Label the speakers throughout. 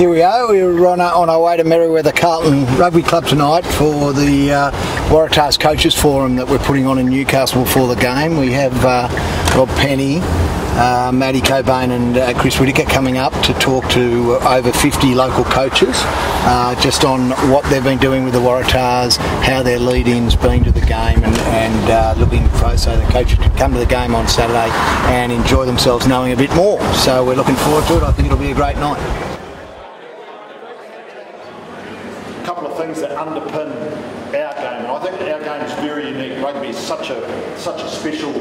Speaker 1: Here we are, we're on, our- on our way to Merewether Carlton Rugby Club tonight for the uh, Waratahs Coaches Forum that we're putting on in Newcastle before the game. We have uh, Rob Penney, uh, Matty Cobain and uh, Chris Whitaker coming up to talk to over 50 local coaches uh, just on what they've been doing with the Waratahs, how their lead-in's been to the game and, and uh, looking for so the coaches can come to the game on Saturday and enjoy themselves knowing a bit more. So we're looking forward to it. I think it'll be a great night.
Speaker 2: a couple of things that underpin our game. And I think our game is very unique. Rugby is such a such a special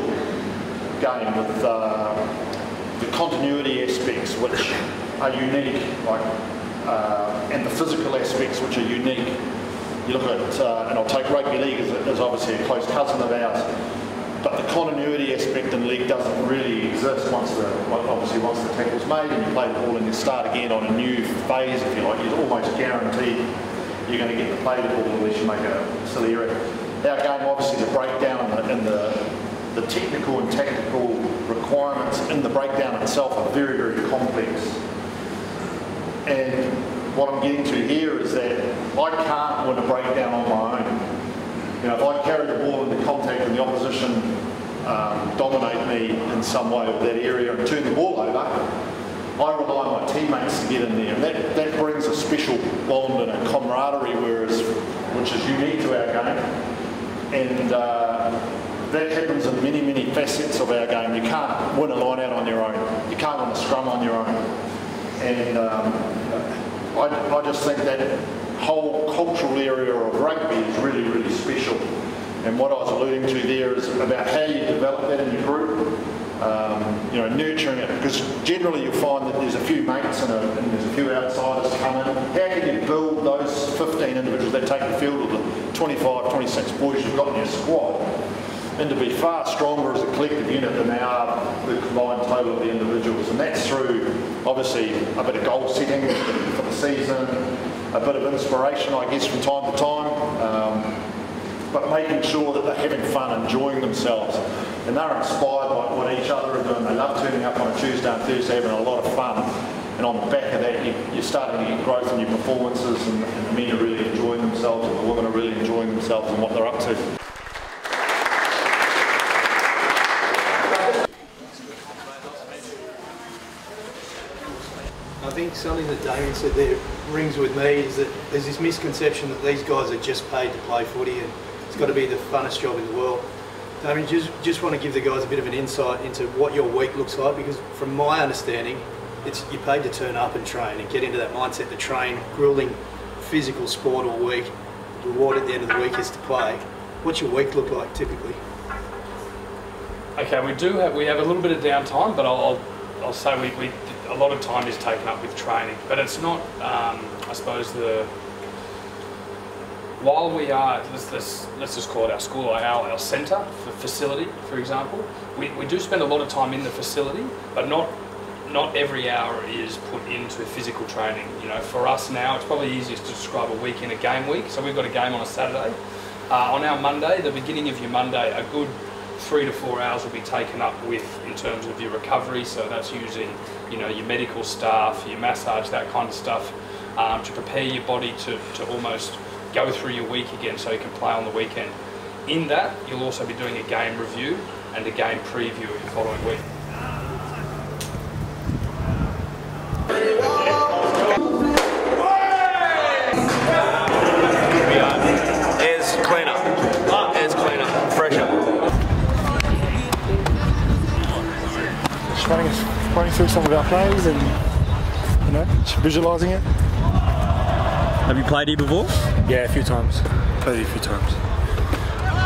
Speaker 2: game with uh, the continuity aspects which are unique, like uh, and the physical aspects which are unique. You look at, uh, and I'll take rugby league as, as obviously a close cousin of ours. But the continuity aspect in league doesn't really exist once the obviously once the tackle's made and you play the ball and you start again on a new phase, if you like. You're almost guaranteed you're going to get to play the ball unless you make a silly error. Our game, obviously, the breakdown in the, in the, the technical and tactical requirements in the breakdown itself are very, very complex. And what I'm getting to here is that I can't win a breakdown on my own. You know, if I carry the ball into contact and the opposition um, dominate me in some way of that area and turn the ball over, I rely teammates to get in there. And that, that brings a special bond and a camaraderie whereas, which is unique to our game. And uh, that happens in many, many facets of our game. You can't win a line out on your own. You can't win a scrum on your own. And um, I, I just think that whole cultural area of rugby is really, really special. And what I was alluding to there is about how you develop that in your group. Um, you know, nurturing it because generally you'll find that there's a few mates and, a, and there's a few outsiders come in. How can you build those 15 individuals that take the field of the 25, 26 boys you've got in your squad and to be far stronger as a collective unit than they are the combined total of the individuals. And that's through obviously a bit of goal setting for the season, a bit of inspiration, I guess, from time to time. Um, but making sure that they're having fun, enjoying themselves. And they're inspired by each other are doing. They love turning up on a Tuesday and Thursday, having a lot of fun. And on the back of that, you, you're starting to get growth in your performances, and, and the men are really enjoying themselves, and the women are really enjoying themselves and what they're up to.
Speaker 3: I think something that Damien said there rings with me is that there's this misconception that these guys are just paid to play footy and it's got to be the funnest job in the world. Damien, just, just want to give the guys a bit of an insight into what your week looks like because from my understanding, it's you're paid to turn up and train and get into that mindset to train, grueling physical sport all week. The reward at the end of the week is to play. What's your week look like typically?
Speaker 4: Okay, we do have we have a little bit of downtime, but I'll I'll, say we, we a lot of time is taken up with training. But it's not, um, I suppose the while we are let's, let's, let's just call it our school, our, our centre facility, for example, we, we do spend a lot of time in the facility, but not not every hour is put into physical training. You know, for us now, it's probably easiest to describe a week in a game week. So we've got a game on a Saturday. Uh, on our Monday, the beginning of your Monday, a good three to four hours will be taken up with in terms of your recovery. So that's using, you know, your medical staff, your massage, that kind of stuff, um, to prepare your body to, to almost go through your week again so you can play on the weekend. In that, you'll also be doing a game review and a game preview of the following week.
Speaker 5: Air's cleaner. Air's cleaner. Fresher.
Speaker 6: just running, running through some of our plays and you know just visualising it.
Speaker 5: Have you played here before?
Speaker 6: Yeah, a few times. Played it a few times.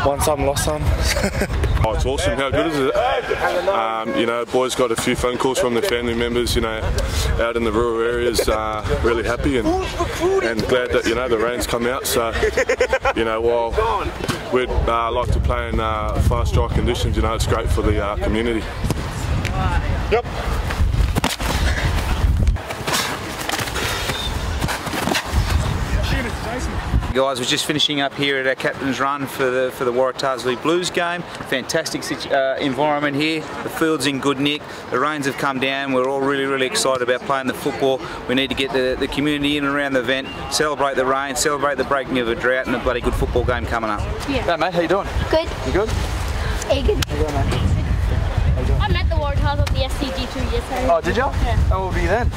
Speaker 6: Won some, lost some.
Speaker 7: Oh, it's awesome. How good is it? Um, you know, boys got a few phone calls from their family members, you know, out in the rural areas, uh, really happy and, and glad that, you know, the rain's come out. So, you know, while we'd uh, like to play in uh, fast dry conditions, you know, it's great for the uh, community. Yep.
Speaker 8: Guys, we're just finishing up here at our captain's run for the for the Warwick Tarsley Blues game. Fantastic uh, environment here. The field's in good nick. The rains have come down. We're all really, really excited about playing the football. We need to get the, the community in and around the event, celebrate the rain, celebrate the breaking of a drought, and a bloody good football game coming up.
Speaker 9: Yeah.
Speaker 8: Hey, mate, how you doing?
Speaker 9: Good.
Speaker 8: You good?
Speaker 9: Hey, good.
Speaker 8: How you doing, mate?
Speaker 9: I met the Waratahs at the SCG2 yesterday.
Speaker 8: Oh, did you?
Speaker 9: Yeah.
Speaker 8: How old were you then?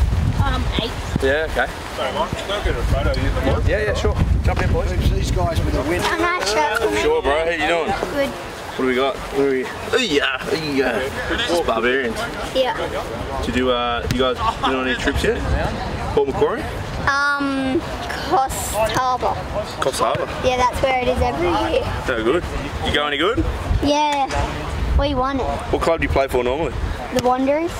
Speaker 9: Um, eight.
Speaker 8: Yeah, okay.
Speaker 2: Sorry, Mike, can I get a photo of you?
Speaker 8: Yeah, yeah, sure. Jump in, boys.
Speaker 1: These guys with the win.
Speaker 9: I'm not sure.
Speaker 5: Sure, bro. How you doing?
Speaker 9: Good.
Speaker 5: What do we got? What are we? Oh yeah, oh yeah. It's barbarians.
Speaker 9: Yeah.
Speaker 5: Did you uh, you guys been on any trips yet? Port Macquarie?
Speaker 9: Um, Cost Harbour.
Speaker 5: Coffs Harbour.
Speaker 9: Yeah, that's where it is every year.
Speaker 5: So good. You go any good?
Speaker 9: Yeah. We won it.
Speaker 5: What club do you play for normally?
Speaker 9: The Wanderers.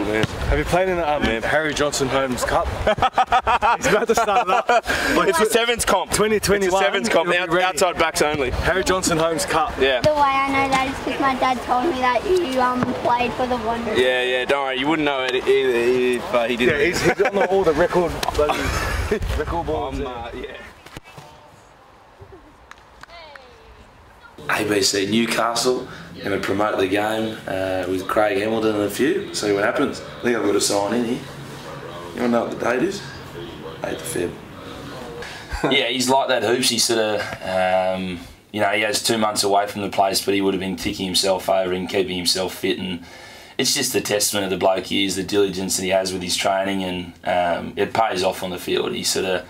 Speaker 5: Good man.
Speaker 6: Have you played in the um, Harry Johnson Holmes Cup? He's about to start it up.
Speaker 5: It's the sevens comp.
Speaker 6: 2021.
Speaker 5: It's a sevens comp. Out, outside backs only.
Speaker 6: Harry Johnson Holmes Cup.
Speaker 5: Yeah.
Speaker 9: The way I know that is because my dad told me that you um played for the Wanderers.
Speaker 5: Yeah, yeah. Don't worry. You wouldn't know it either if uh, he didn't.
Speaker 6: Yeah, he's, he's on the, all the record, bloody record balls.
Speaker 5: Um, uh, yeah.
Speaker 10: ABC Newcastle going to promote the game uh, with Craig Hamilton and a few. See what happens. I think I've got a sign in here. You want to know what the date is? 8th of Feb.
Speaker 11: yeah, he's like that hoops. He sort of, um, you know, he has two months away from the place, but he would have been ticking himself over and keeping himself fit. And it's just a testament of the bloke he is, the diligence that he has with his training, and um, it pays off on the field. He sort of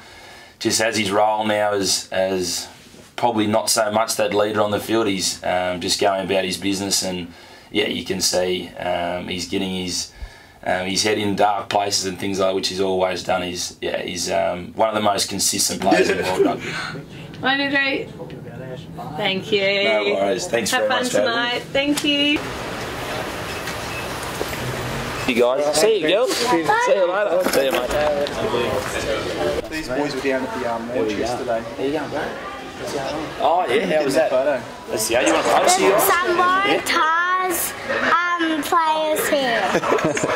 Speaker 11: just has his role now as as probably not so much that leader on the field. He's um, just going about his business, and yeah, you can see um, he's getting his um, his head in dark places and things like that, which he's always done. He's yeah, he's um, one of the most consistent players in the world rugby.
Speaker 12: I did great. Thank you.
Speaker 11: No worries. Thanks
Speaker 12: Have
Speaker 11: very
Speaker 12: fun
Speaker 11: much for having me.
Speaker 12: tonight. Thank you.
Speaker 11: You guys, see you girls. See you later. See you mate.
Speaker 3: These boys were down at the um, launch yesterday.
Speaker 11: There you go, bro. Oh yeah, how was that? Photo. Let's see. How you want to post
Speaker 9: There's
Speaker 11: you?
Speaker 9: some Waratahs um players here.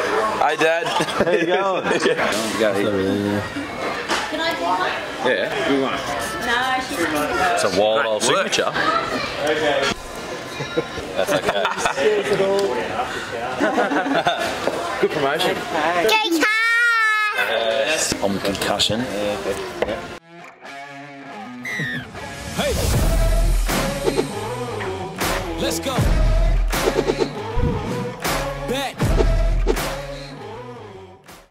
Speaker 5: Hey, Dad.
Speaker 11: How you going?
Speaker 5: Go here.
Speaker 9: Can I do one?
Speaker 5: Yeah, good one.
Speaker 9: No, she's
Speaker 5: It's a wild old signature. That's okay. Good promotion.
Speaker 10: I'm concussion.
Speaker 13: Let's go.